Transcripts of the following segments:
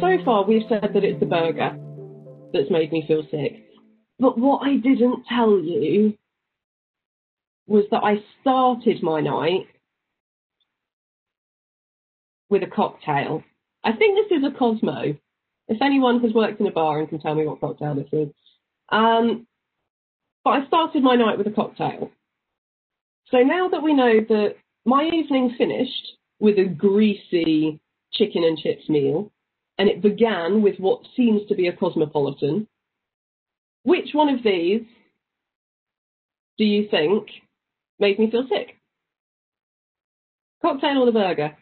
So, far we've said that it's the burger that's made me feel sick. But what I didn't tell you was that I started my night with a cocktail. I think this is a Cosmo. If anyone has worked in a bar and can tell me what cocktail this is. Um, but I started my night with a cocktail. So now that we know that my evening finished with a greasy chicken and chips meal, and it began with what seems to be a cosmopolitan, which one of these do you think made me feel sick? Cocktail or the burger?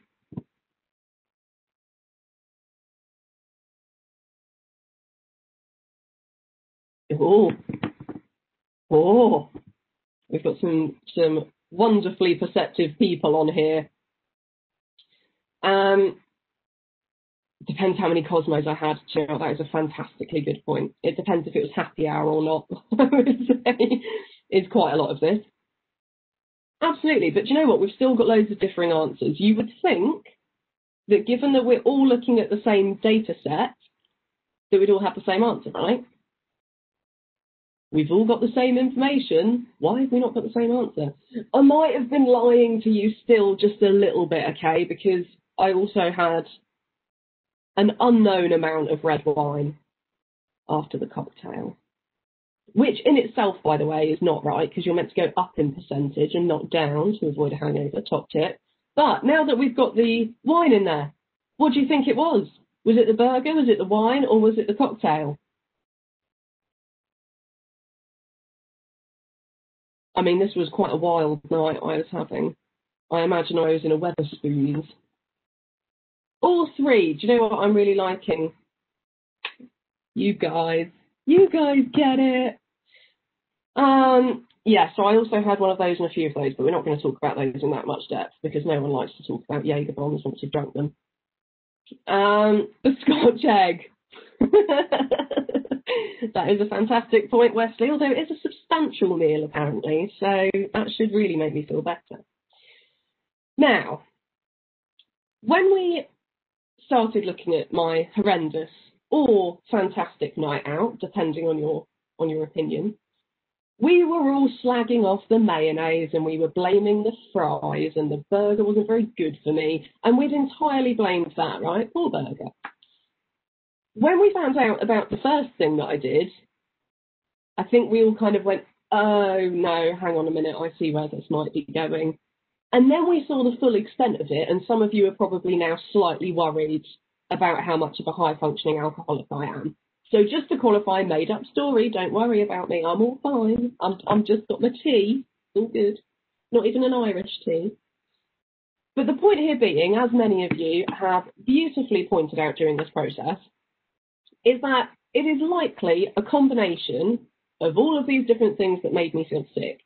Oh, oh, we've got some some wonderfully perceptive people on here. Um, depends how many Cosmos I had. You know, that is a fantastically good point. It depends if it was happy hour or not. I would say is quite a lot of this. Absolutely, but you know what? We've still got loads of differing answers. You would think that given that we're all looking at the same data set, that we'd all have the same answer, right? We've all got the same information. Why have we not got the same answer? I might have been lying to you still just a little bit, okay? Because I also had an unknown amount of red wine after the cocktail. Which in itself, by the way, is not right because you're meant to go up in percentage and not down to avoid a hangover, top tip. But now that we've got the wine in there, what do you think it was? Was it the burger, was it the wine, or was it the cocktail? I mean, this was quite a wild night I was having. I imagine I was in a Wetherspoons. All three. Do you know what I'm really liking? You guys. You guys get it. Um, yeah, so I also had one of those and a few of those, but we're not going to talk about those in that much depth because no one likes to talk about Jaeger bombs once you've drunk them. Um, the Scotch egg. that is a fantastic point, Wesley, although it is a substantial meal apparently, so that should really make me feel better. Now, when we started looking at my horrendous or fantastic night out, depending on your on your opinion, we were all slagging off the mayonnaise and we were blaming the fries and the burger wasn't very good for me, and we'd entirely blamed that, right? Poor burger when we found out about the first thing that I did, I think we all kind of went, oh no, hang on a minute, I see where this might be going. And then we saw the full extent of it, and some of you are probably now slightly worried about how much of a high functioning alcoholic I am. So just to qualify, made up story, don't worry about me, I'm all fine. I'm I'm just got my tea, all good. Not even an Irish tea. But the point here being, as many of you have beautifully pointed out during this process, is that it is likely a combination of all of these different things that made me feel sick.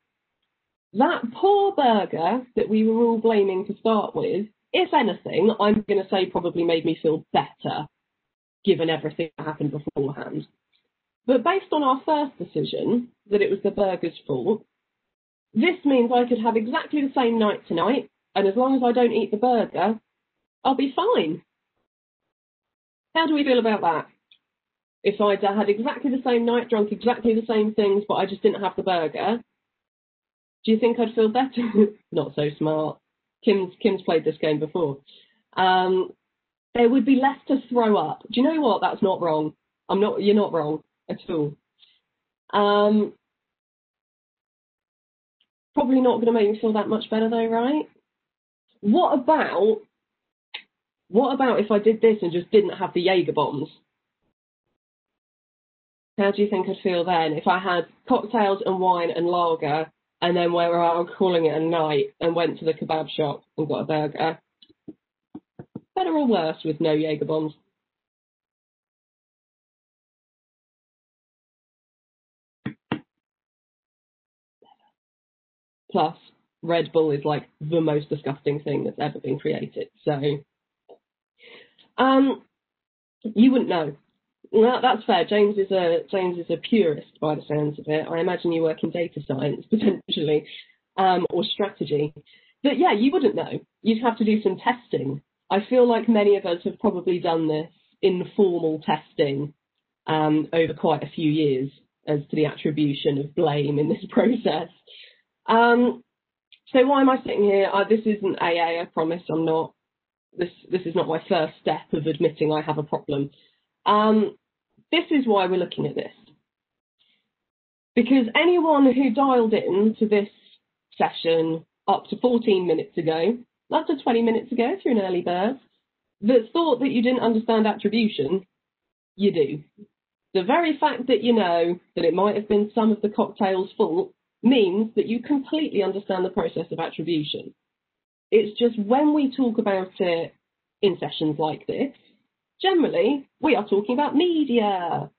That poor burger that we were all blaming to start with, if anything, I'm going to say probably made me feel better given everything that happened beforehand. But based on our first decision that it was the burger's fault, this means I could have exactly the same night tonight, and as long as I don't eat the burger, I'll be fine. How do we feel about that? if I'd had exactly the same night, drunk exactly the same things, but I just didn't have the burger, do you think I'd feel better? Not so smart. Kim's Kim's played this game before. Um, there would be less to throw up. Do you know what? That's not wrong. I'm not. You're not wrong at all. Um, probably not going to make me feel that much better though, right? What about what about if I did this and just didn't have the Jaeger bombs? How do you think I'd feel then if I had cocktails and wine and lager and then we were calling it a night and went to the kebab shop and got a burger? Better or worse with no Jaeger bombs? Plus, Red Bull is like the most disgusting thing that's ever been created. So, um, you wouldn't know. Well, that's fair. James is a James is a purist by the sounds of it. I imagine you work in data science potentially, um, or strategy. But yeah, you wouldn't know. You'd have to do some testing. I feel like many of us have probably done this informal testing um, over quite a few years as to the attribution of blame in this process. Um, so why am I sitting here? Uh, this isn't AA, I promise I'm not. This, this is not my first step of admitting I have a problem. Um, this is why we're looking at this. Because anyone who dialed in to this session up to 14 minutes ago, up to 20 minutes ago if you're an early bird, that thought that you didn't understand attribution, you do. The very fact that you know that it might have been some of the cocktail's fault means that you completely understand the process of attribution. It's just when we talk about it in sessions like this, generally we are talking about media.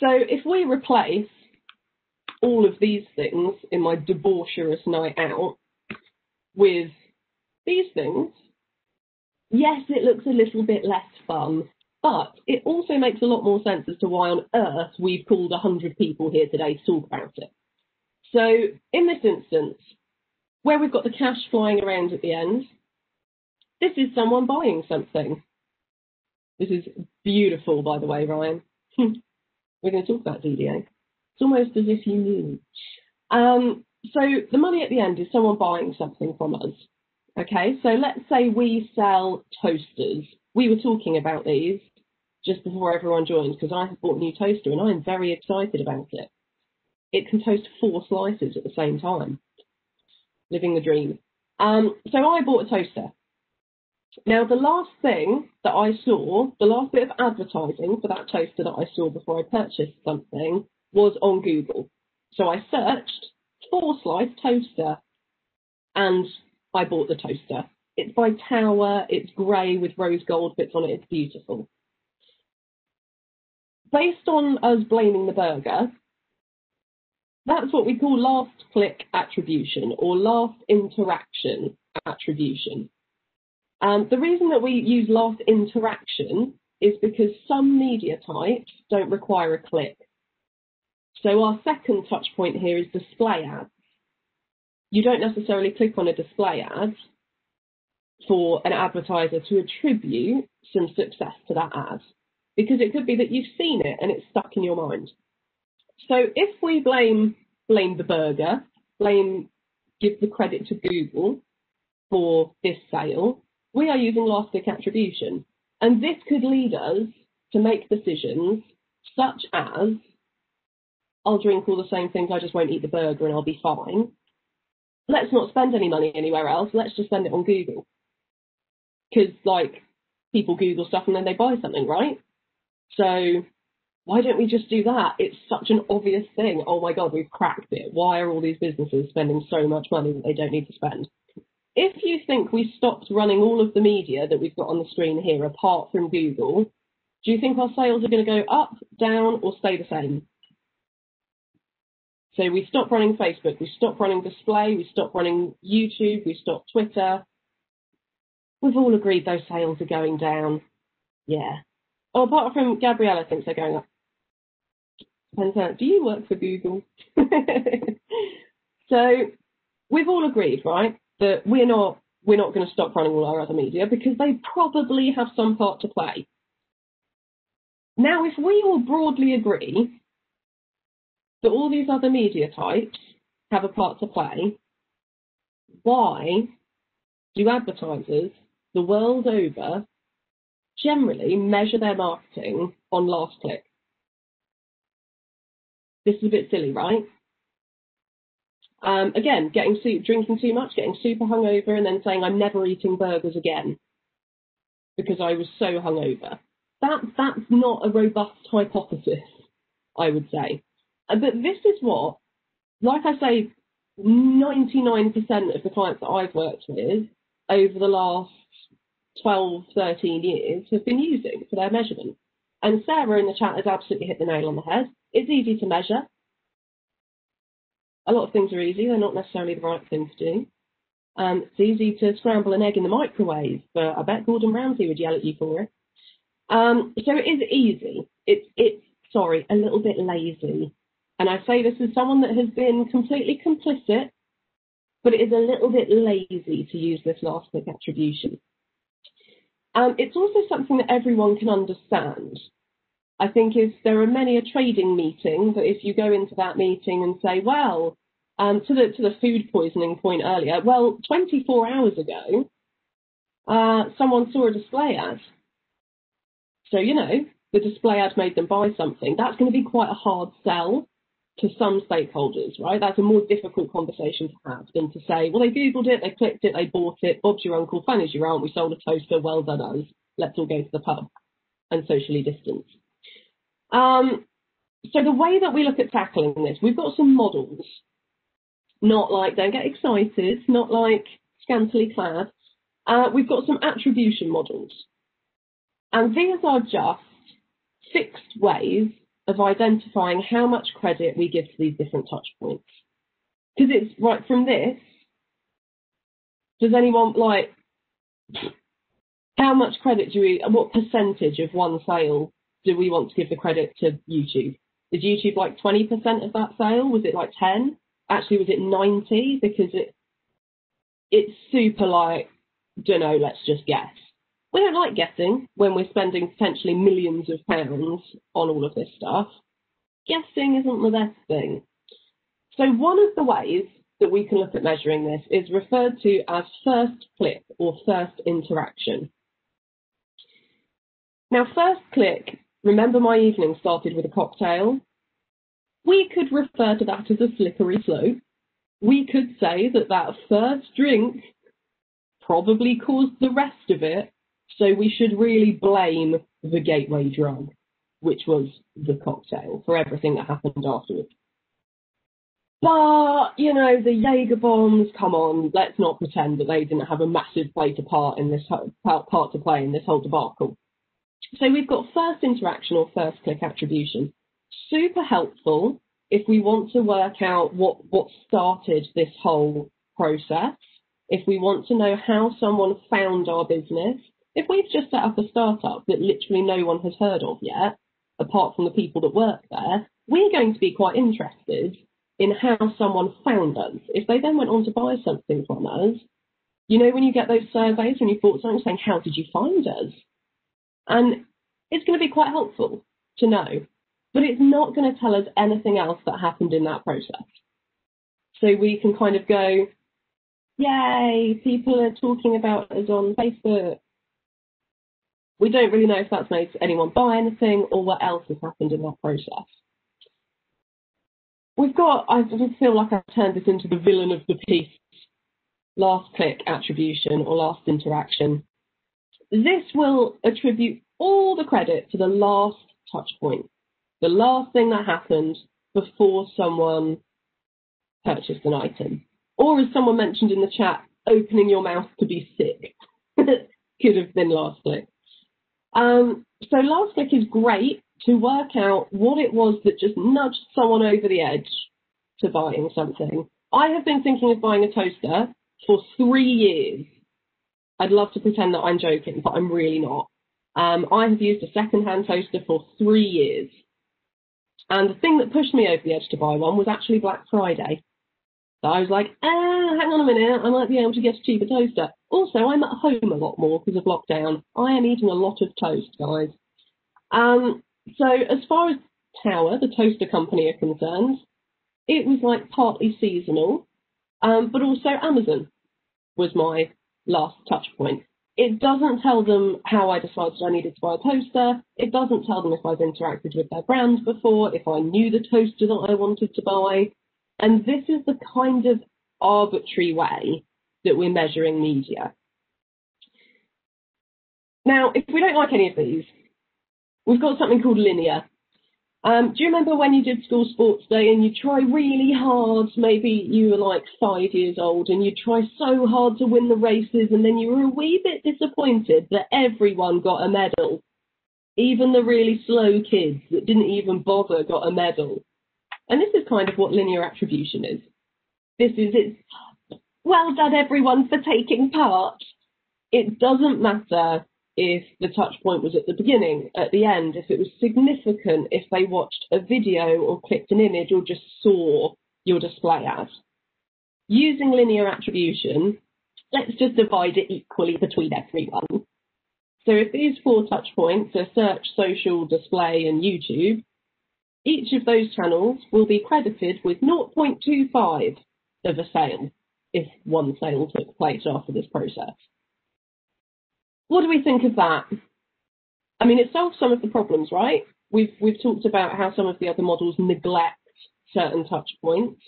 So if we replace all of these things in my debaucherous night out with these things, yes, it looks a little bit less fun, but it also makes a lot more sense as to why on earth we've called 100 people here today to talk about it. So in this instance, where we've got the cash flying around at the end, this is someone buying something. This is beautiful, by the way, Ryan. We're going to talk about DDA. It's almost as if you knew. Um, so the money at the end is someone buying something from us. Okay, so let's say we sell toasters. We were talking about these just before everyone joined because I have bought a new toaster and I'm very excited about it. It can toast four slices at the same time. Living the dream. Um, so I bought a toaster. Now, the last thing that I saw, the last bit of advertising for that toaster that I saw before I purchased something was on Google. So I searched four slice toaster and I bought the toaster. It's by Tower, it's grey with rose gold bits on it, it's beautiful. Based on us blaming the burger, that's what we call last click attribution or last interaction attribution. Um, the reason that we use last interaction is because some media types don't require a click. So our second touch point here is display ads. You don't necessarily click on a display ad for an advertiser to attribute some success to that ad because it could be that you've seen it and it's stuck in your mind. So if we blame blame the burger, blame give the credit to Google for this sale, we are using last click attribution. And this could lead us to make decisions such as I'll drink all the same things, I just won't eat the burger and I'll be fine. Let's not spend any money anywhere else, let's just spend it on Google. Because, like, people Google stuff and then they buy something, right? So, why don't we just do that? It's such an obvious thing. Oh my God, we've cracked it. Why are all these businesses spending so much money that they don't need to spend? If you think we stopped running all of the media that we've got on the screen here apart from Google, do you think our sales are going to go up, down, or stay the same? So we stop running Facebook, we stop running display, we stop running YouTube, we stop Twitter. We've all agreed those sales are going down. Yeah. Oh, apart from Gabriella thinks they're going up. Depends on, uh, do you work for Google? so we've all agreed, right? That we're not we're not going to stop running all our other media because they probably have some part to play. Now, if we all broadly agree that all these other media types have a part to play, why do advertisers the world over generally measure their marketing on last click? This is a bit silly, right? Um, again, getting drinking too much, getting super hungover, and then saying I'm never eating burgers again because I was so hungover. That that's not a robust hypothesis, I would say. Uh, but this is what, like I say, 99% of the clients that I've worked with over the last 12, 13 years have been using for their measurement. And Sarah in the chat has absolutely hit the nail on the head. It's easy to measure a lot of things are easy. They're not necessarily the right thing to do. Um, it's easy to scramble an egg in the microwave, but I bet Gordon Ramsay would yell at you for it. Um, so it is easy. It's, it's, sorry, a little bit lazy. And I say this as someone that has been completely complicit, but it is a little bit lazy to use this last click attribution. Um, it's also something that everyone can understand. I think if there are many a trading meeting that if you go into that meeting and say, well, um, to the to the food poisoning point earlier, well, 24 hours ago, uh, someone saw a display ad. So you know, the display ad made them buy something. That's going to be quite a hard sell to some stakeholders, right? That's a more difficult conversation to have than to say, well, they Googled it, they clicked it, they bought it, Bob's your uncle, fun is your aunt, we sold a toaster, well done us, let's all go to the pub and socially distance. Um, so the way that we look at tackling this, we've got some models, not like don't get excited, not like scantily clad. Uh, we've got some attribution models. And these are just fixed ways of identifying how much credit we give to these different touch points. Because it's right from this, does anyone like how much credit do we what percentage of one sale do we want to give the credit to YouTube? Is YouTube like 20% of that sale? Was it like 10? Actually, was it 90? Because it it's super like, don't know, let's just guess. We don't like guessing when we're spending potentially millions of pounds on all of this stuff. Guessing isn't the best thing. So one of the ways that we can look at measuring this is referred to as first click or first interaction. Now, first click, remember my evening started with a cocktail? We could refer to that as a slippery slope. We could say that that first drink probably caused the rest of it so we should really blame the gateway drug, which was the cocktail, for everything that happened afterwards. But, you know, the Jaeger bombs, come on, let's not pretend that they didn't have a massive play to part in this part to play in this whole debacle. So we've got first interaction or first click attribution. Super helpful if we want to work out what, what started this whole process, if we want to know how someone found our business, if we've just set up a startup that literally no one has heard of yet, apart from the people that work there, we're going to be quite interested in how someone found us. If they then went on to buy something from us, you know, when you get those surveys and you bought something saying, How did you find us? And it's going to be quite helpful to know, but it's not going to tell us anything else that happened in that process. So we can kind of go, Yay, people are talking about us on Facebook we don't really know if that's made anyone buy anything or what else has happened in that process. We've got, I just feel like I've turned this into the villain of the piece, last click attribution or last interaction. This will attribute all the credit to the last touch point, the last thing that happened before someone purchased an item. Or as someone mentioned in the chat, opening your mouth to be sick could have been last click. Um, so last click is great to work out what it was that just nudged someone over the edge to buying something. I have been thinking of buying a toaster for three years. I'd love to pretend that I'm joking, but I'm really not. Um, I have used a second-hand toaster for three years. And the thing that pushed me over the edge to buy one was actually Black Friday. So I was like, ah, hang on a minute, I might be able to get a cheaper toaster. Also, I'm at home a lot more because of lockdown. I am eating a lot of toast, guys. Um, so as far as Tower, the toaster company, are concerned, it was like partly seasonal, um, but also Amazon was my last touch point. It doesn't tell them how I decided I needed to buy a toaster. It doesn't tell them if I've interacted with their brand before, if I knew the toaster that I wanted to buy. And this is the kind of arbitrary way that we're measuring media. Now, if we don't like any of these, we've got something called linear. Um, do you remember when you did school sports day and you try really hard? Maybe you were like five years old and you try so hard to win the races and then you were a wee bit disappointed that everyone got a medal. Even the really slow kids that didn't even bother got a medal. And this is kind of what linear attribution is. This is it's well done everyone for taking part. It doesn't matter if the touch point was at the beginning, at the end, if it was significant, if they watched a video or clicked an image or just saw your display ad. Using linear attribution, let's just divide it equally between everyone. So if these four touch points are search, social, display, and YouTube, each of those channels will be credited with 0.25 of a sale if one sale took place after this process. What do we think of that? I mean, it solves some of the problems, right? We've we've talked about how some of the other models neglect certain touch points.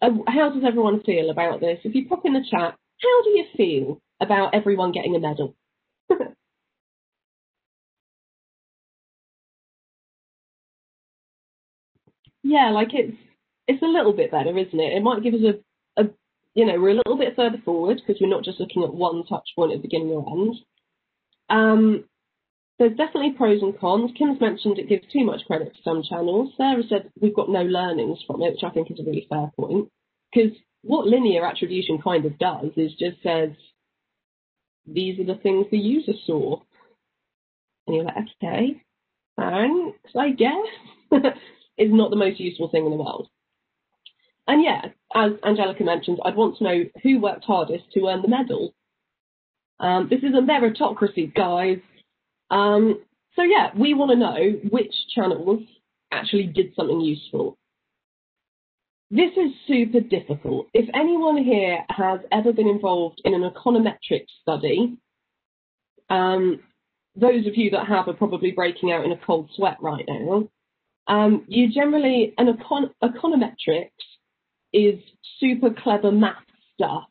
Uh, how does everyone feel about this? If you pop in the chat, how do you feel about everyone getting a medal? yeah, like it's it's a little bit better, isn't it? It might give us a, a you know, we're a little bit further forward because we're not just looking at one touch point at the beginning or end. Um, there's definitely pros and cons. Kim's mentioned it gives too much credit to some channels. Sarah said we've got no learnings from it, which I think is a really fair point. Because what linear attribution kind of does is just says, these are the things the user saw. And you're like, okay, thanks, I guess. is not the most useful thing in the world. And yeah, as Angelica mentioned, I'd want to know who worked hardest to earn the medal. Um, this is a meritocracy, guys. Um, so yeah, we want to know which channels actually did something useful. This is super difficult. If anyone here has ever been involved in an econometric study, um, those of you that have are probably breaking out in a cold sweat right now. Um, you generally, an econ- econometrics is super clever math stuff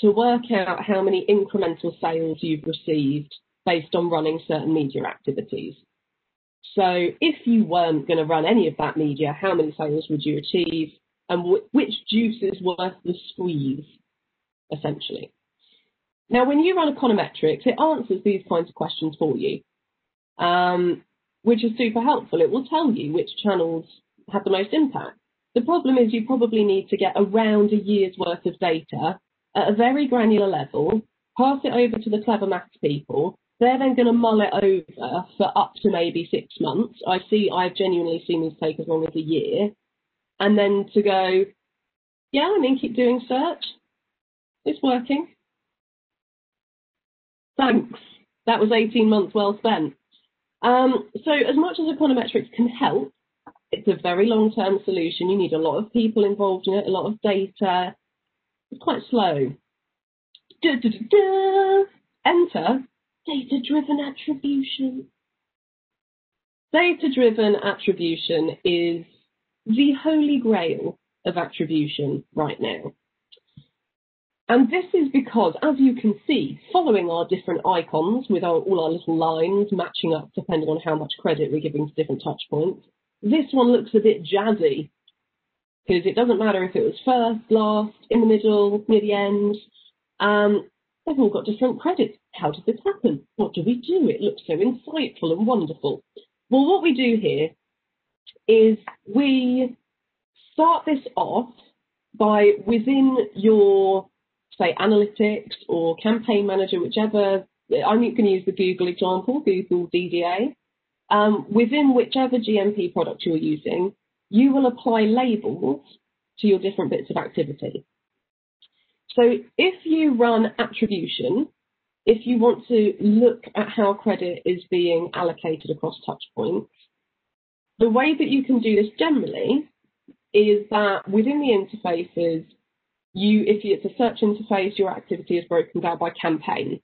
to work out how many incremental sales you've received based on running certain media activities. So if you weren't going to run any of that media, how many sales would you achieve and which juice is worth the squeeze, essentially. Now, when you run econometrics, it answers these kinds of questions for you, um, which is super helpful. It will tell you which channels have the most impact. The problem is you probably need to get around a year's worth of data at a very granular level, pass it over to the clever maths people, they're then going to mull it over for up to maybe six months. I see, I've genuinely seen this take as long as a year. And then to go, yeah, I mean, keep doing search. It's working. Thanks. That was 18 months well spent. Um, so as much as econometrics can help, it's a very long-term solution. You need a lot of people involved in it, a lot of data. It's quite slow. Da, da, da, Enter Data-driven attribution. Data-driven attribution is the holy grail of attribution right now. And this is because, as you can see, following our different icons with our, all our little lines matching up depending on how much credit we're giving to different touch points, this one looks a bit jazzy because it doesn't matter if it was first, last, in the middle, near the end. Um, They've all got different credits. How did this happen? What do we do? It looks so insightful and wonderful. Well, what we do here is we start this off by within your, say, analytics or campaign manager, whichever, I'm going to use the Google example, Google DDA. Um, within whichever GMP product you're using, you will apply labels to your different bits of activity. So if you run attribution, if you want to look at how credit is being allocated across touch points, the way that you can do this generally is that within the interfaces, you, if it's a search interface, your activity is broken down by campaign.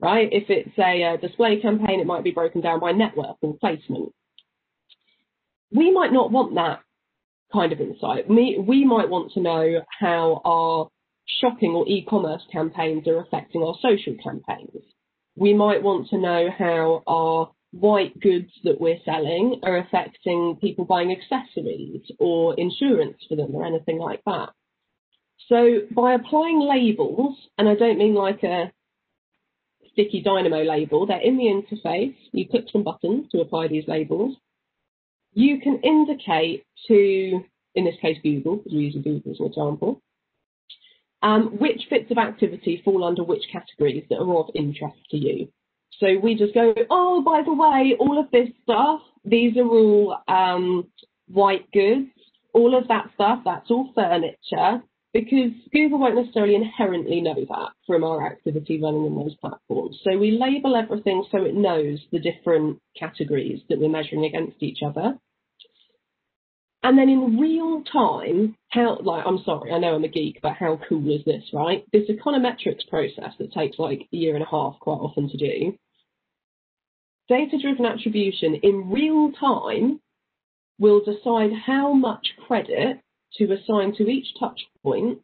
Right? If it's a, a display campaign, it might be broken down by network or placement. We might not want that kind of insight. We, we might want to know how our shopping or e-commerce campaigns are affecting our social campaigns. We might want to know how our white goods that we're selling are affecting people buying accessories or insurance for them or anything like that. So by applying labels, and I don't mean like a sticky dynamo label, they're in the interface, you click some buttons to apply these labels, you can indicate to, in this case, Google, because we're using Google as an example, um, which bits of activity fall under which categories that are of interest to you. So we just go, oh, by the way, all of this stuff, these are all um, white goods, all of that stuff, that's all furniture. Because Google won't necessarily inherently know that from our activity running on those platforms. So we label everything so it knows the different categories that we're measuring against each other. And then in real time, how, like, I'm sorry, I know I'm a geek, but how cool is this, right? This econometrics process that takes like a year and a half quite often to do. Data driven attribution in real time will decide how much credit to assign to each touch point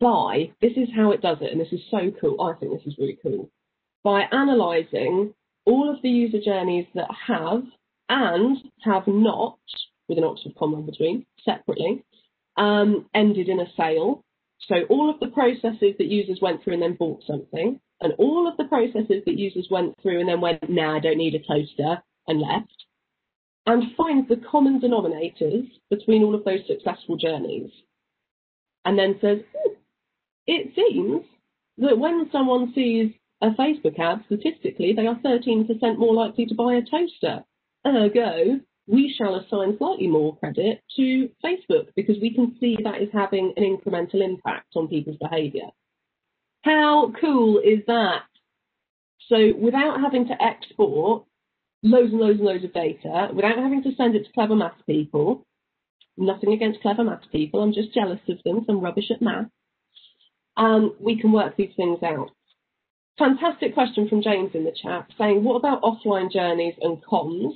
by, this is how it does it, and this is so cool. I think this is really cool. By analysing all of the user journeys that have and have not, with an Oxford comma in between, separately, um, ended in a sale. So all of the processes that users went through and then bought something, and all of the processes that users went through and then went, nah, I don't need a toaster, and left, and finds the common denominators between all of those successful journeys. And then says, hmm, it seems that when someone sees a Facebook ad, statistically, they are 13% more likely to buy a toaster. Ergo, we shall assign slightly more credit to Facebook because we can see that is having an incremental impact on people's behaviour. How cool is that? So without having to export loads and loads and loads of data without having to send it to clever maths people. Nothing against clever maths people, I'm just jealous of them, I'm rubbish at math. Um, we can work these things out. Fantastic question from James in the chat saying, what about offline journeys and comms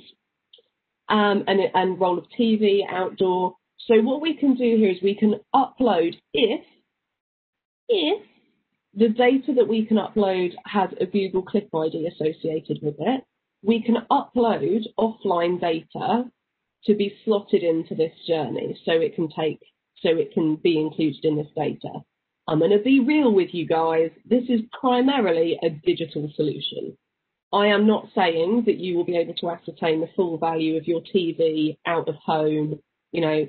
um, and, and role of TV, outdoor? So what we can do here is we can upload if, if the data that we can upload has a Google Click ID associated with it, we can upload offline data to be slotted into this journey so it can take so it can be included in this data. I'm going to be real with you guys. This is primarily a digital solution. I am not saying that you will be able to ascertain the full value of your TV out of home, you know,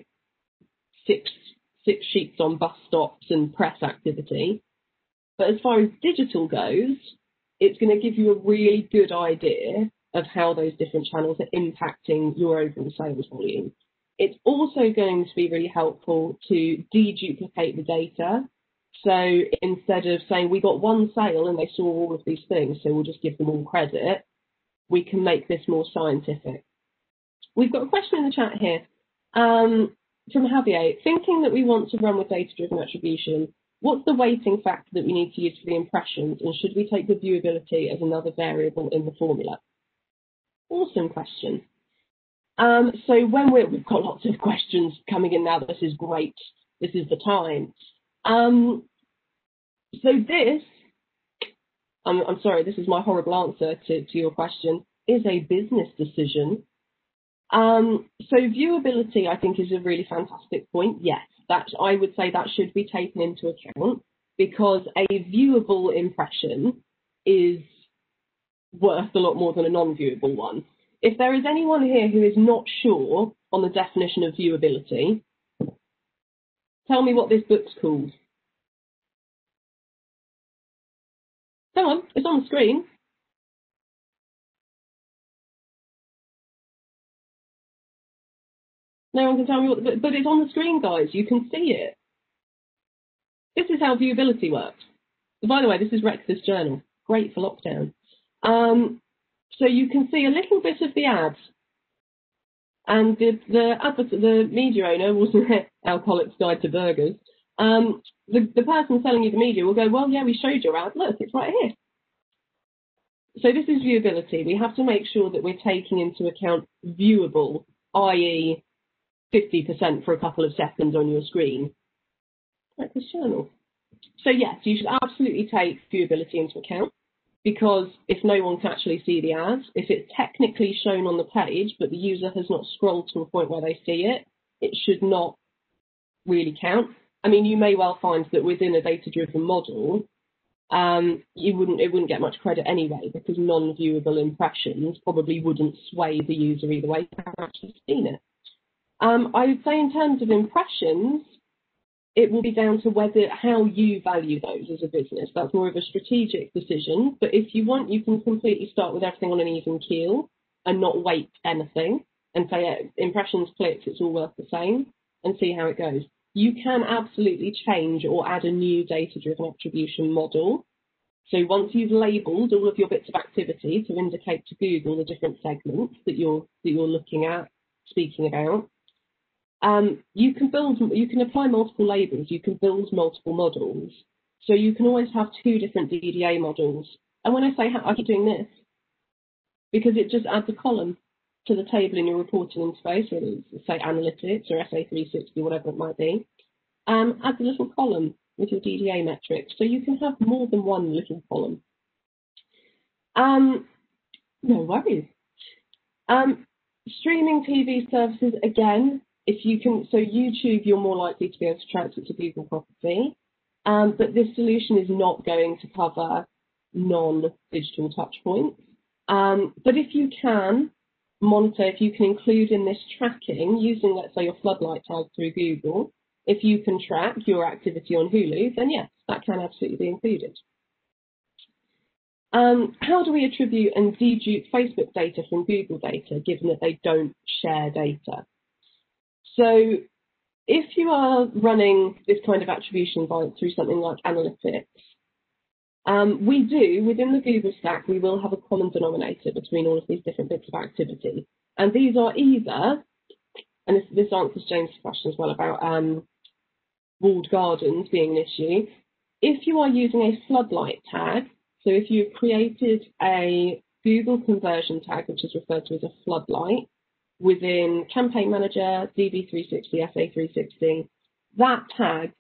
six six sheets on bus stops and press activity. But as far as digital goes, it's going to give you a really good idea of how those different channels are impacting your overall sales volume. It's also going to be really helpful to deduplicate the data. So instead of saying we got one sale and they saw all of these things, so we'll just give them all credit, we can make this more scientific. We've got a question in the chat here um, from Javier. Thinking that we want to run with data-driven attribution, what's the weighting factor that we need to use for the impressions, and should we take the viewability as another variable in the formula? Awesome question. Um, so when we have got lots of questions coming in now, this is great. This is the time. Um, so this, I'm, I'm, sorry, this is my horrible answer to, to your question, is a business decision. Um, so viewability, I think, is a really fantastic point. Yes, that I would say that should be taken into account because a viewable impression is worth a lot more than a non-viewable one. If there is anyone here who is not sure on the definition of viewability, tell me what this book's called. Come on, it's on the screen. No one can tell me what, but, but it's on the screen, guys. You can see it. This is how viewability works. By the way, this is Rex's journal. Great for lockdown. Um, so you can see a little bit of the ads. And the the, the media owner wasn't Alcoholics Guide to Burgers. Um, the, the person selling you the media will go, well, yeah, we showed your ad. Look, it's right here. So this is viewability. We have to make sure that we're taking into account viewable, i.e. 50% for a couple of seconds on your screen. Like this journal. So yes, you should absolutely take viewability into account because if no one can actually see the ads, if it's technically shown on the page but the user has not scrolled to a point where they see it, it should not really count. I mean, you may well find that within a data-driven model, um, you wouldn't it wouldn't get much credit anyway because non-viewable impressions probably wouldn't sway the user either way. They have actually seen it. Um, I would say in terms of impressions, it will be down to whether how you value those as a business. That's more of a strategic decision. But if you want, you can completely start with everything on an even keel and not weight anything and say impressions, clicks, it's all worth the same and see how it goes. you can absolutely change or add a new data-driven attribution model. So once you've labelled all of your bits of activity to indicate to Google the different segments that you're that you're looking at, speaking about, um, you can build, you can apply multiple labels, you can build multiple models. So you can always have two different DDA models. And when I say how I keep doing this, because it just adds a column to the table in your reporting interface, whether it's say analytics or SA360, whatever it might be, um, adds a little column with your DDA metrics. So you can have more than one little column. Um, no worries. Um, streaming TV services, again, if you can, so YouTube, you're more likely to be able to transfer it to Google property. Um, but this solution is not going to cover non-digital touchpoints. Um, but if you can monitor, if you can include in this tracking using, let's say, your floodlight tag through Google, if you can track your activity on Hulu, then yes, that can absolutely be included. Um, how do we attribute and dedupe Facebook data from Google data, given that they don't share data? So if you are running this kind of attribution through something like analytics, um, we do, within the Google stack, we will have a common denominator between all of these different bits of activity. And these are either, and this, this answers James' question as well about um, walled gardens being an issue, if you are using a floodlight tag, so if you've created a Google conversion tag, which is referred to as a floodlight, within Campaign Manager, DV360, SA360, that tag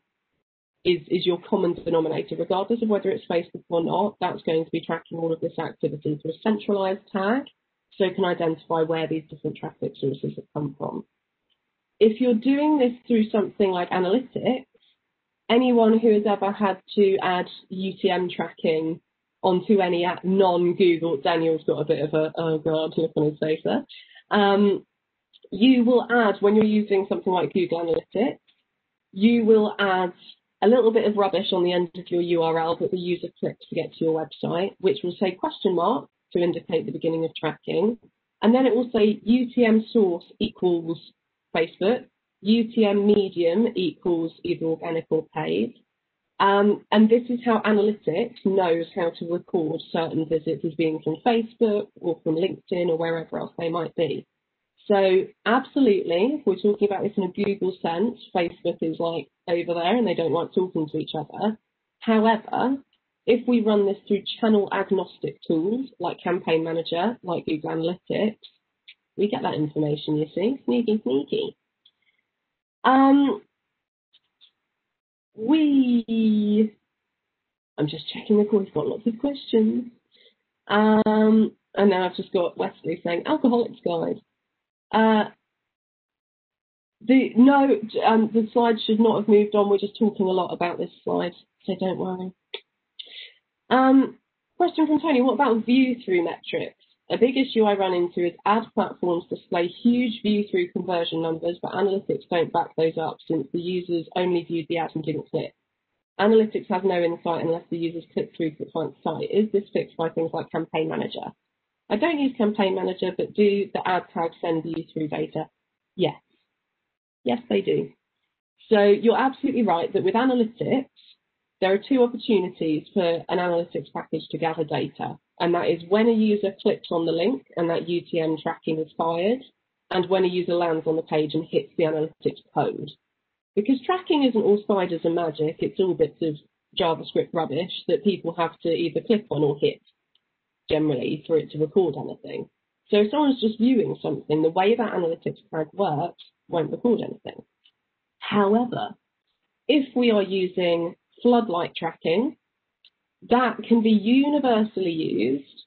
is, is your common denominator, regardless of whether it's Facebook or not. That's going to be tracking all of this activity through a centralized tag, so it can identify where these different traffic sources have come from. If you're doing this through something like analytics, anyone who has ever had to add UTM tracking onto any non-Google, Daniel's got a bit of a, oh God, look on his face there. Um, you will add, when you're using something like Google Analytics, you will add a little bit of rubbish on the end of your URL that the user clicks to get to your website, which will say question mark to indicate the beginning of tracking. And then it will say UTM source equals Facebook, UTM medium equals either organic or paid. Um, and this is how analytics knows how to record certain visits as being from Facebook or from LinkedIn or wherever else they might be. So absolutely, we're talking about this in a Google sense. Facebook is like over there and they don't like talking to each other. However, if we run this through channel agnostic tools like Campaign Manager, like Google Analytics, we get that information, you see. Sneaky, sneaky. Um, we, I'm just checking the call, we've got lots of questions. Um, and now I've just got Wesley saying, Alcoholics Guide. Uh, the no, um, the slides should not have moved on. We're just talking a lot about this slide, so don't worry. Um, question from Tony: What about view-through metrics? A big issue I run into is ad platforms display huge view-through conversion numbers, but analytics don't back those up since the users only viewed the ad and didn't click. Analytics has no insight unless the users click through to the client site. Is this fixed by things like Campaign Manager? I don't use Campaign Manager, but do the ad tags send you through data? Yes. Yes, they do. So you're absolutely right that with analytics, there are two opportunities for an analytics package to gather data. And that is when a user clicks on the link and that UTM tracking is fired, and when a user lands on the page and hits the analytics code. Because tracking isn't all spiders and magic, it's all bits of JavaScript rubbish that people have to either click on or hit generally for it to record anything. So if someone's just viewing something, the way that analytics tag works won't record anything. However, if we are using floodlight tracking, that can be universally used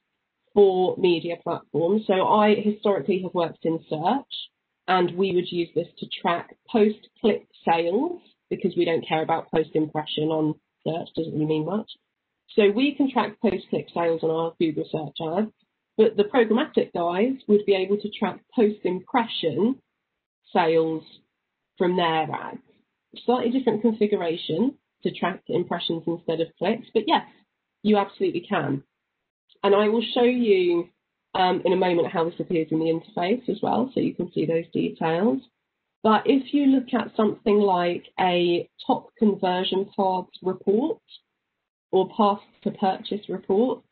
for media platforms. So I historically have worked in search and we would use this to track post-click sales because we don't care about post-impression on search, doesn't really mean much. So we can track post-click sales on our Google search ads, but the programmatic guys would be able to track post-impression sales from their ads. Slightly different configuration to track impressions instead of clicks, but yes, you absolutely can. And I will show you um, in a moment how this appears in the interface as well, so you can see those details. But if you look at something like a top conversion paths report or path to purchase report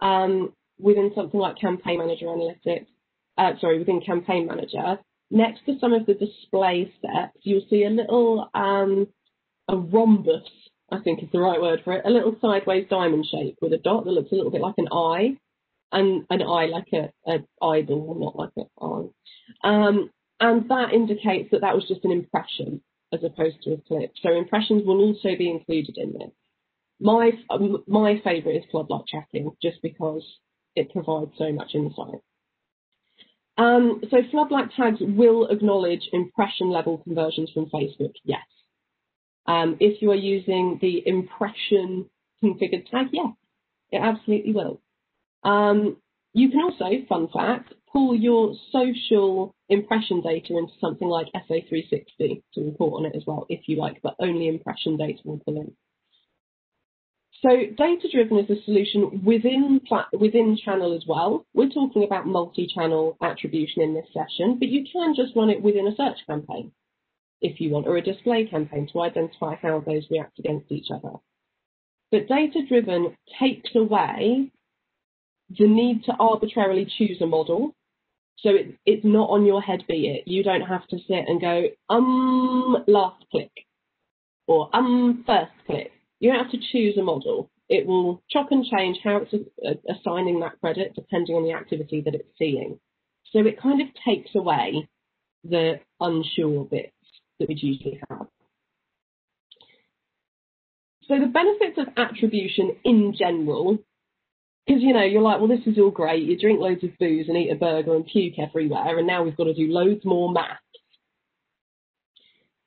um, within something like Campaign Manager Analytics, uh, sorry, within Campaign Manager, next to some of the display steps, you'll see a little um, a rhombus, I think is the right word for it, a little sideways diamond shape with a dot that looks a little bit like an eye, and an eye like a, a idol, not like an eye. Um, and that indicates that that was just an impression as opposed to a click. So impressions will also be included in this. My my favourite is floodlight tracking, just because it provides so much insight. Um, so floodlight tags will acknowledge impression level conversions from Facebook, yes. Um, if you are using the impression configured tag, yes, it absolutely will. Um, you can also, fun fact, pull your social impression data into something like SA360 to report on it as well, if you like, but only impression data will pull in. So data-driven is a solution within, within channel as well. We're talking about multi-channel attribution in this session, but you can just run it within a search campaign if you want, or a display campaign to identify how those react against each other. But data-driven takes away the need to arbitrarily choose a model. So it, it's not on your head be it. You don't have to sit and go, um, last click or um, first click you have to choose a model. It will chop and change how it's assigning that credit depending on the activity that it's seeing. So it kind of takes away the unsure bits that we'd usually have. So the benefits of attribution in general, because you know you're like, well, this is all great. You drink loads of booze and eat a burger and puke everywhere, and now we've got to do loads more math.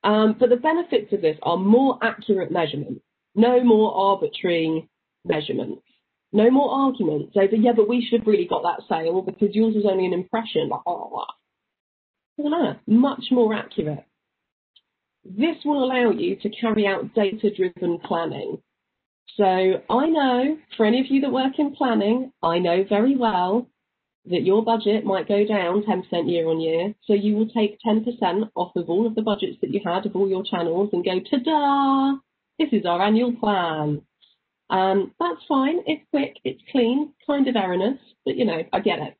Um, but the benefits of this are more accurate measurement. No more arbitrary measurements. No more arguments over, yeah, but we should have really got that sale because yours was only an impression. Much more accurate. This will allow you to carry out data-driven planning. So I know, for any of you that work in planning, I know very well that your budget might go down 10% year on year. So you will take 10% off of all of the budgets that you had of all your channels and go, ta-da! This is our annual plan. Um, that's fine. It's quick. It's clean. Kind of erroneous, but you know, I get it.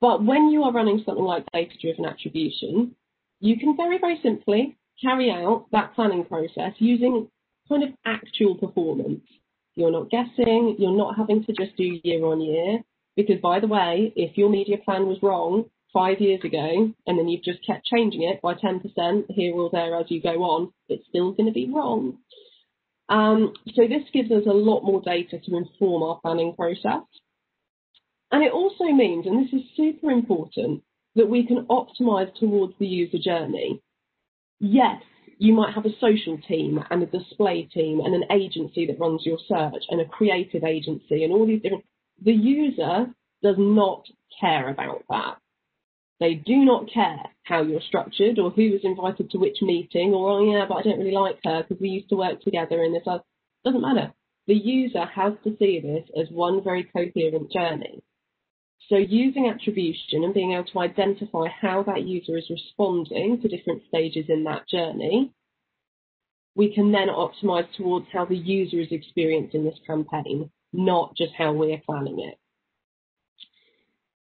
But when you are running something like data-driven attribution, you can very, very simply carry out that planning process using kind of actual performance. You're not guessing. You're not having to just do year on year. Because by the way, if your media plan was wrong five years ago and then you've just kept changing it by 10% here or there as you go on, it's still going to be wrong. Um, so this gives us a lot more data to inform our planning process. And it also means, and this is super important, that we can optimize towards the user journey. Yes, you might have a social team and a display team and an agency that runs your search and a creative agency and all these different. The user does not care about that. They do not care how you're structured or who was invited to which meeting or, oh yeah, but I don't really like her because we used to work together in this. Doesn't matter. The user has to see this as one very coherent journey. So using attribution and being able to identify how that user is responding to different stages in that journey, we can then optimize towards how the user is experiencing this campaign, not just how we're planning it.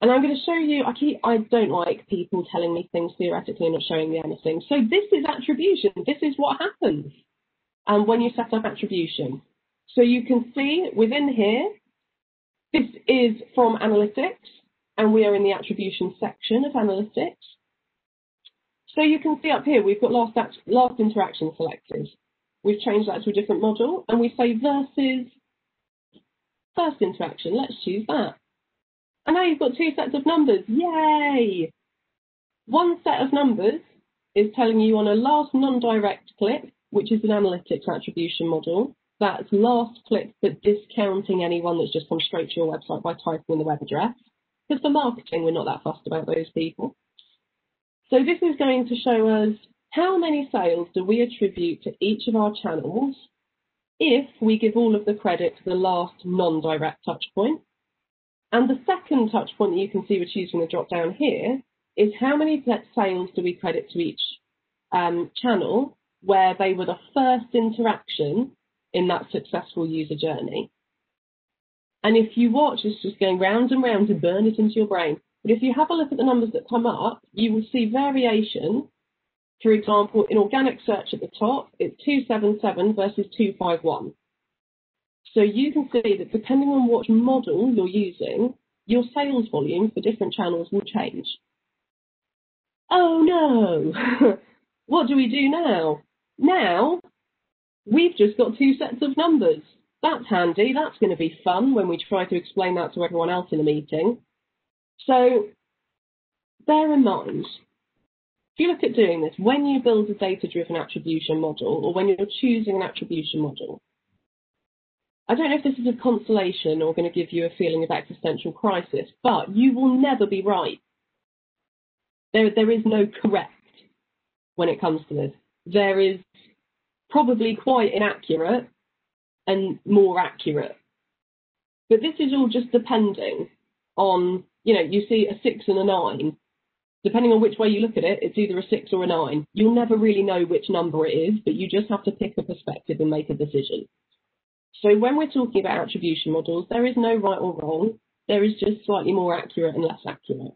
And I'm going to show you, I keep, I don't like people telling me things theoretically and not showing me anything. So this is attribution. This is what happens um, when you set up attribution. So you can see within here, this is from analytics, and we are in the attribution section of analytics. So you can see up here, we've got last, last interaction selected. We've changed that to a different model, and we say versus first interaction. Let's choose that. And now you've got two sets of numbers. Yay! One set of numbers is telling you on a last non-direct click, which is an analytics attribution model, that's last click but discounting anyone that's just come straight to your website by typing in the web address. Because for marketing, we're not that fussed about those people. So this is going to show us how many sales do we attribute to each of our channels if we give all of the credit to the last non-direct touch point and the second touch point that you can see we're choosing the drop down here is how many sales do we credit to each um, channel where they were the first interaction in that successful user journey. And if you watch, it's just going round and round and burn it into your brain. But if you have a look at the numbers that come up, you will see variation. For example, in organic search at the top, it's 277 versus 251. So you can see that depending on what model you're using, your sales volume for different channels will change. Oh no! what do we do now? Now, we've just got two sets of numbers. That's handy. That's going to be fun when we try to explain that to everyone else in a meeting. So bear in mind, if you look at doing this, when you build a data-driven attribution model or when you're choosing an attribution model, I don't know if this is a consolation or going to give you a feeling of existential crisis, but you will never be right. There, there is no correct when it comes to this. There is probably quite inaccurate and more accurate. But this is all just depending on, you know, you see a six and a nine. Depending on which way you look at it, it's either a six or a nine. You'll never really know which number it is, but you just have to pick a perspective and make a decision. So when we're talking about attribution models, there is no right or wrong. There is just slightly more accurate and less accurate.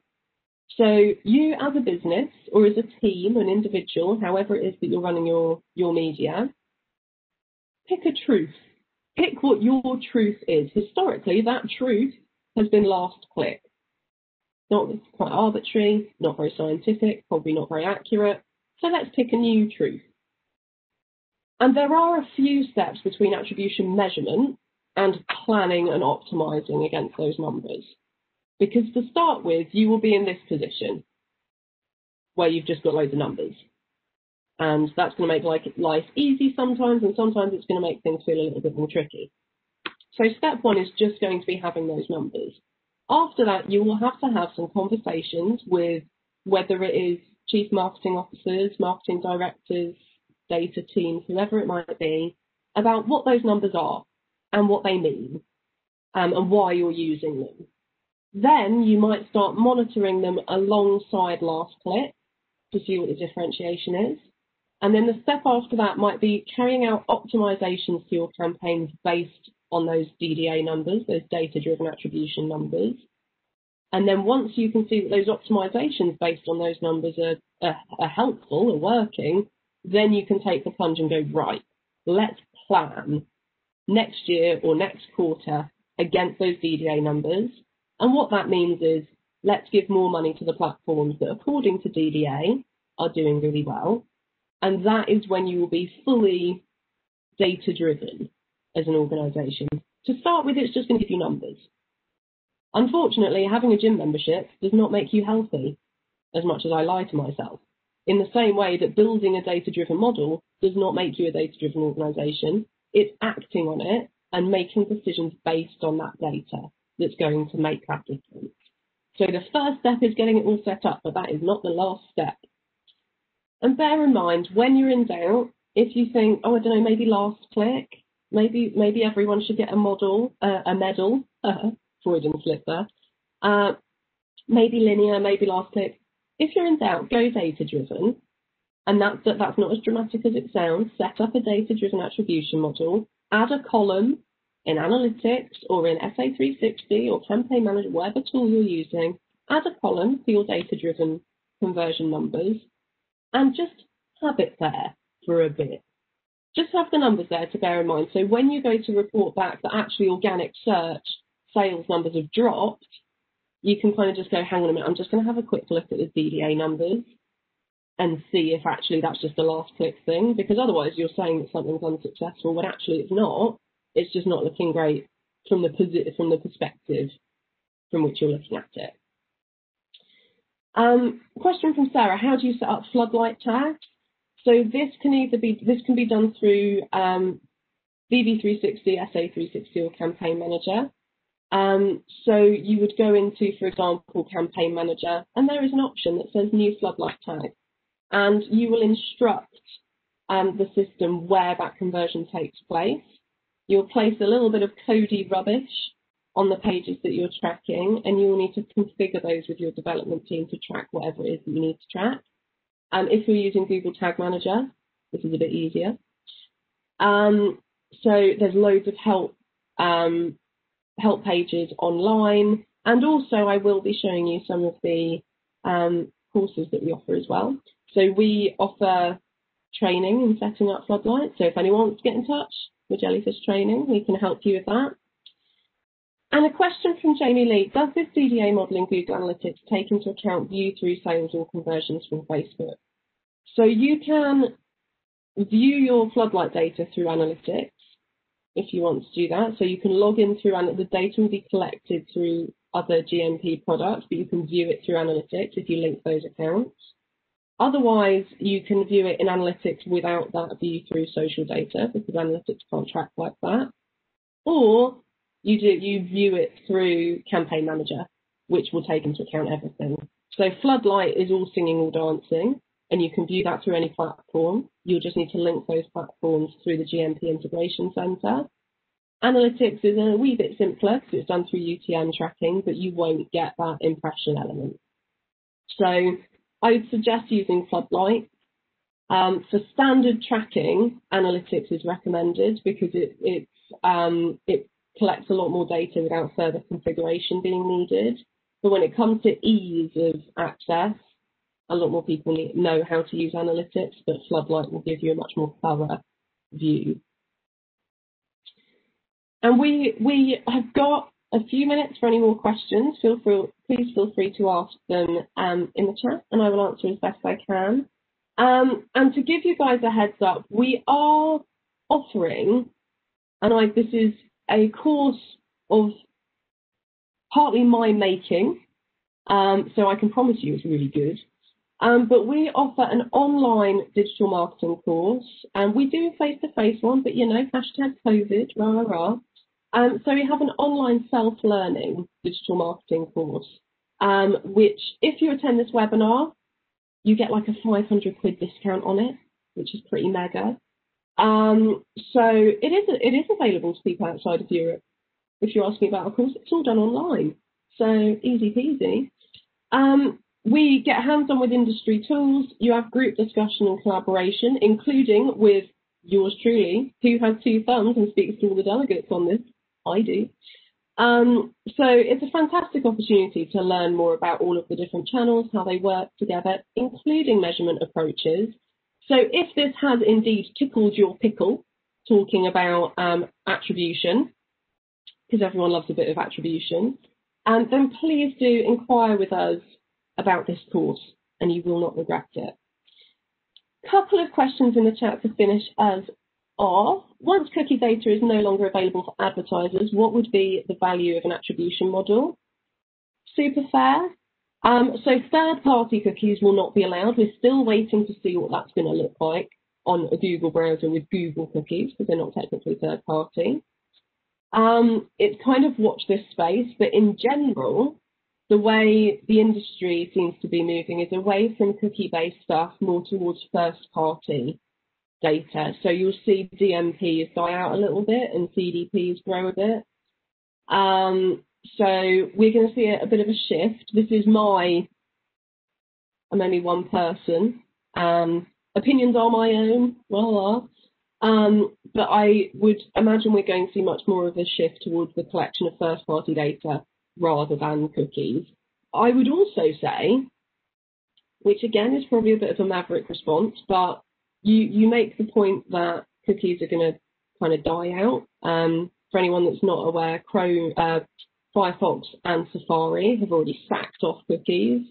So you as a business or as a team, an individual, however it is that you're running your, your media, pick a truth. Pick what your truth is. Historically, that truth has been last click. Not quite arbitrary, not very scientific, probably not very accurate. So let's pick a new truth. And there are a few steps between attribution measurement and planning and optimizing against those numbers. Because to start with, you will be in this position where you've just got loads of numbers. And that's going to make life easy sometimes, and sometimes it's going to make things feel a little bit more tricky. So step one is just going to be having those numbers. After that, you will have to have some conversations with whether it is chief marketing officers, marketing directors, data teams, whoever it might be, about what those numbers are and what they mean um, and why you're using them. Then you might start monitoring them alongside last click to see what the differentiation is. And then the step after that might be carrying out optimizations to your campaigns based on those DDA numbers, those data driven attribution numbers. And then once you can see that those optimizations based on those numbers are, are, are helpful, are working, then you can take the plunge and go, right, let's plan next year or next quarter against those DDA numbers. And what that means is let's give more money to the platforms that, according to DDA, are doing really well. And that is when you will be fully data driven as an organization. To start with, it's just going to give you numbers. Unfortunately, having a gym membership does not make you healthy as much as I lie to myself in the same way that building a data driven model does not make you a data driven organization. It's acting on it and making decisions based on that data that's going to make that difference. So the first step is getting it all set up, but that is not the last step. And bear in mind, when you're in doubt, if you think, oh, I don't know, maybe last click, maybe maybe everyone should get a model, uh, a medal, Freudian slip there, uh, maybe linear, maybe last click if you're in doubt, go data driven. And that's, that's not as dramatic as it sounds. Set up a data driven attribution model, add a column in analytics or in SA360 or campaign manager, whatever tool you're using, add a column for your data driven conversion numbers and just have it there for a bit. Just have the numbers there to bear in mind. So when you go to report back that actually organic search sales numbers have dropped, you can kind of just go, hang on a minute, I'm just going to have a quick look at the DDA numbers and see if actually that's just a last click thing, because otherwise you're saying that something's unsuccessful when actually it's not. It's just not looking great from the from the perspective from which you're looking at it. Um, question from Sarah: How do you set up floodlight tags? So this can either be this can be done through um, DV360, SA360, or Campaign Manager. Um, so you would go into, for example, Campaign Manager, and there is an option that says New Floodlight Tag, and you will instruct um, the system where that conversion takes place. You'll place a little bit of cody rubbish on the pages that you're tracking, and you'll need to configure those with your development team to track whatever it is that you need to track. Um, if you're using Google Tag Manager, this is a bit easier. Um, so there's loads of help um, help pages online, and also I will be showing you some of the um, courses that we offer as well. So we offer training in setting up floodlights. So if anyone wants to get in touch with Jellyfish Training, we can help you with that. And a question from Jamie Lee, does this DDA model in Google Analytics take into account view-through sales or conversions from Facebook? So you can view your floodlight data through Analytics if you want to do that. So you can log in through, and the data will be collected through other GMP products, but you can view it through Analytics if you link those accounts. Otherwise, you can view it in Analytics without that view through social data because Analytics can't track like that. Or you do you view it through Campaign Manager, which will take into account everything. So Floodlight is all singing, all dancing, and you can view that through any platform. You'll just need to link those platforms through the GMP Integration Center. Analytics is a wee bit simpler because it's done through UTM tracking, but you won't get that impression element. So I would suggest using Floodlight. Um, for standard tracking, Analytics is recommended because it, um, it collects a lot more data without further configuration being needed. But when it comes to ease of access, a lot more people know how to use analytics, but Floodlight will give you a much more thorough view. And we we have got a few minutes for any more questions. Feel free, please feel free to ask them um, in the chat, and I will answer as best I can. Um, and to give you guys a heads up, we are offering, and I, this is a course of partly my making, um, so I can promise you it's really good. Um, but we offer an online digital marketing course, and we do a face-to-face one, but you know, hashtag COVID, rah, rah, rah. Um, so we have an online self-learning digital marketing course, um, which if you attend this webinar, you get like a 500 quid discount on it, which is pretty mega. Um, so it is it is available to people outside of Europe. If you're asking about a course, it's all done online, so easy peasy. Um, we get hands-on with industry tools. You have group discussion and collaboration, including with yours truly, who has two thumbs and speaks to all the delegates on this. I do. Um, so it's a fantastic opportunity to learn more about all of the different channels, how they work together, including measurement approaches. So if this has indeed tickled your pickle, talking about um, attribution, because everyone loves a bit of attribution, um, then please do inquire with us about this course and you will not regret it. A couple of questions in the chat to finish us off. Once cookie data is no longer available for advertisers, what would be the value of an attribution model? Super fair. Um, so third-party cookies will not be allowed. We're still waiting to see what that's going to look like on a Google browser with Google cookies because they're not technically third-party. Um, it's kind of watch this space, but in general, the way the industry seems to be moving is away from cookie-based stuff more towards first-party data. So you'll see DMPs die out a little bit and CDPs grow a bit. Um, so we're going to see a, a, bit of a shift. This is my, I'm only one person. Um, opinions are my own, well, um, but I would imagine we're going to see much more of a shift towards the collection of first-party data rather than cookies. I would also say, which again is probably a bit of a maverick response, but you, you make the point that cookies are going to kind of die out. Um, for anyone that's not aware, Chrome, uh, Firefox and Safari have already sacked off cookies.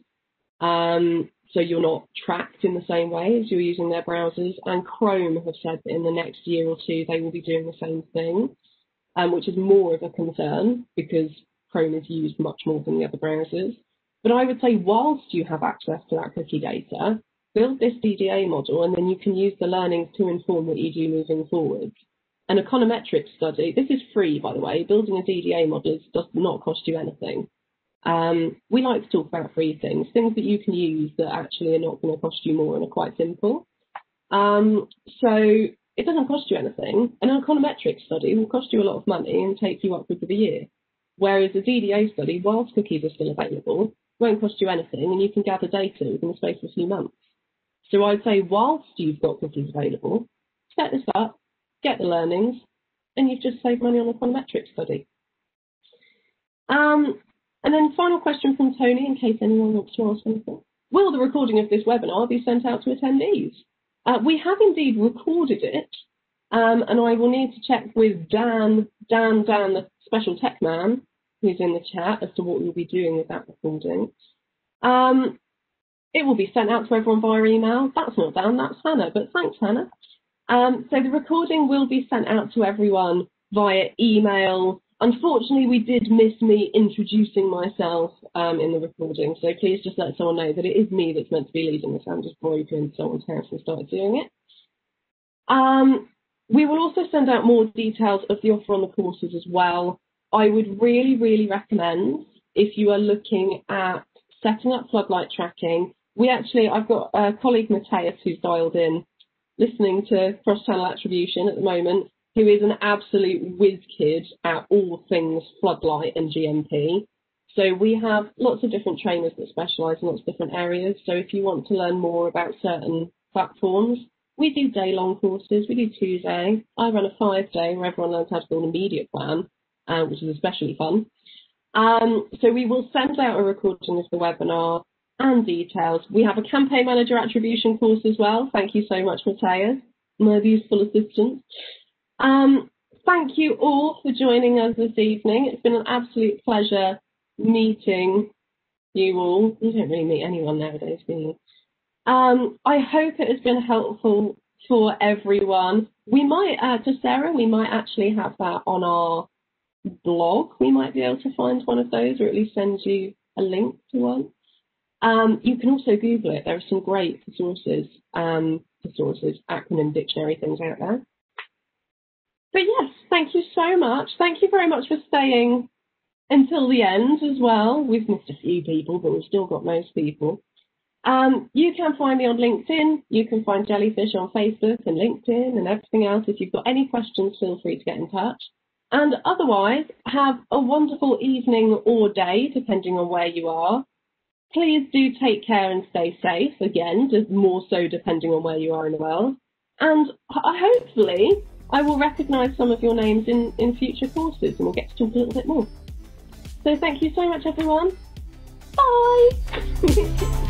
Um, so you're not tracked in the same way as you're using their browsers. And Chrome have said that in the next year or two they will be doing the same thing, um, which is more of a concern because Chrome is used much more than the other browsers. But I would say whilst you have access to that cookie data, build this DDA model and then you can use the learnings to inform what you do moving forward. An econometric study, this is free by the way, building a DDA model does not cost you anything. Um, we like to talk about free things, things that you can use that actually are not going to cost you more and are quite simple. Um, so it doesn't cost you anything. An econometric study will cost you a lot of money and take you upwards of a year. Whereas a DDA study, whilst cookies are still available, won't cost you anything and you can gather data within the space of a few months. So I'd say whilst you've got cookies available, set this up, get the learnings, and you've just saved money on a econometric study. Um, and then final question from Tony, in case anyone wants to ask anything. Will the recording of this webinar be sent out to attendees? Uh, we have indeed recorded it, um, and I will need to check with Dan, Dan, Dan, the special tech man, who's in the chat, as to what we'll be doing with that recording. Um, it will be sent out to everyone via email. That's not Dan, that's Hannah, but thanks, Hannah. Um, so the recording will be sent out to everyone via email. Unfortunately, we did miss me introducing myself um, in the recording, so please just let someone know that it is me that's meant to be leading this. I'm just broken someone's house and started doing it. Um, we will also send out more details of the offer on the courses as well. I would really, really recommend if you are looking at setting up floodlight tracking. We actually, I've got a colleague Matthias who's dialed in, listening to cross-channel attribution at the moment, who is an absolute whiz kid at all things floodlight and GMP. So we have lots of different trainers that specialise in lots of different areas. So if you want to learn more about certain platforms, we do day-long courses. We do two-day. I run a five-day where everyone learns how to build a media plan, uh, which is especially fun. Um, so we will send out a recording of the webinar and details. We have a campaign manager attribution course as well. Thank you so much, Matthias, my useful assistant. Um, thank you all for joining us this evening. It's been an absolute pleasure meeting you all. You don't really meet anyone nowadays, do you? Um, I hope it has been helpful for everyone. We might, uh, to Sarah, we might actually have that on our blog. We might be able to find one of those or at least send you a link to one. Um, you can also Google it. There are some great sources, um, sources, acronym dictionary things out there. But yes, thank you so much. Thank you very much for staying until the end as well. We've missed a few people, but we've still got most people. Um, you can find me on LinkedIn. You can find Jellyfish on Facebook and LinkedIn and everything else. If you've got any questions, feel free to get in touch. And otherwise, have a wonderful evening or day, depending on where you are. Please do take care and stay safe. Again, just more so depending on where you are in the world. And hopefully, I will recognise some of your names in, in future courses and we'll get to talk a little bit more. So thank you so much, everyone. Bye.